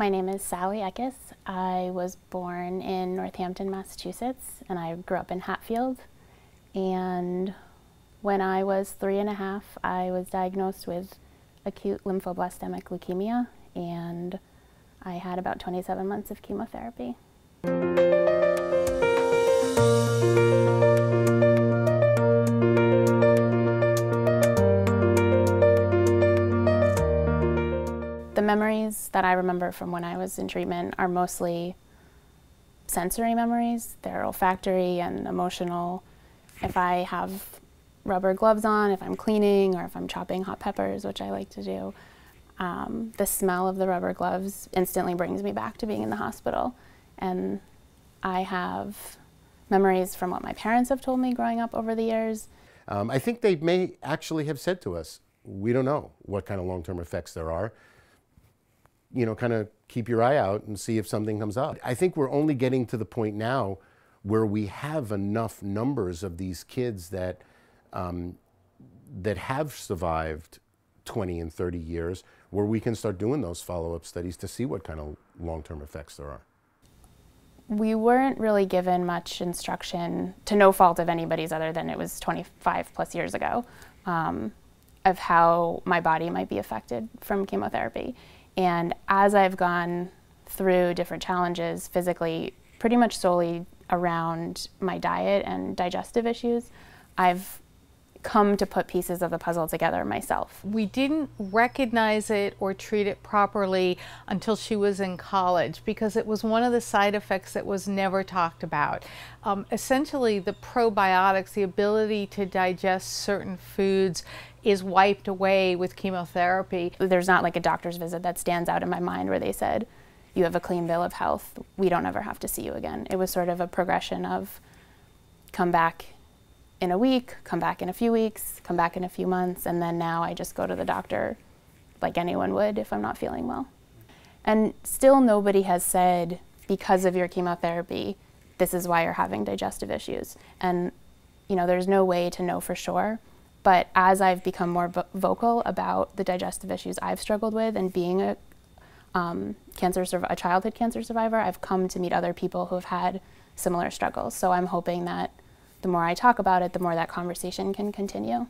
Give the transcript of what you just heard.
My name is Sally Ekus. I was born in Northampton, Massachusetts, and I grew up in Hatfield. And when I was three and a half, I was diagnosed with acute lymphoblastic leukemia, and I had about 27 months of chemotherapy. Memories that I remember from when I was in treatment are mostly sensory memories. They're olfactory and emotional. If I have rubber gloves on, if I'm cleaning, or if I'm chopping hot peppers, which I like to do, um, the smell of the rubber gloves instantly brings me back to being in the hospital. And I have memories from what my parents have told me growing up over the years. Um, I think they may actually have said to us, we don't know what kind of long-term effects there are you know, kind of keep your eye out and see if something comes up. I think we're only getting to the point now where we have enough numbers of these kids that um, that have survived 20 and 30 years where we can start doing those follow-up studies to see what kind of long-term effects there are. We weren't really given much instruction, to no fault of anybody's other than it was 25 plus years ago, um, of how my body might be affected from chemotherapy. And as I've gone through different challenges physically, pretty much solely around my diet and digestive issues, I've come to put pieces of the puzzle together myself. We didn't recognize it or treat it properly until she was in college because it was one of the side effects that was never talked about. Um, essentially, the probiotics, the ability to digest certain foods, is wiped away with chemotherapy. There's not like a doctor's visit that stands out in my mind where they said, you have a clean bill of health, we don't ever have to see you again. It was sort of a progression of come back in a week, come back in a few weeks, come back in a few months, and then now I just go to the doctor like anyone would if I'm not feeling well. And still nobody has said, because of your chemotherapy, this is why you're having digestive issues. And, you know, there's no way to know for sure. But as I've become more vo vocal about the digestive issues I've struggled with and being a um, cancer a childhood cancer survivor, I've come to meet other people who have had similar struggles. So I'm hoping that the more I talk about it, the more that conversation can continue.